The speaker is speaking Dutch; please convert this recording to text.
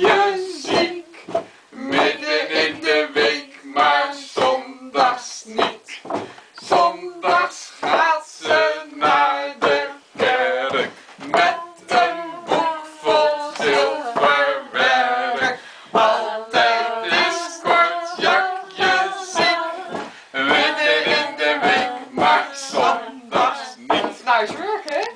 je ziek, midden in de week, maar zondags niet. Zondags gaat ze naar de kerk met een boek vol zilverwerk. Altijd is kort jakje ziek, midden in de week, maar zondags niet. Nou, is werk, hè?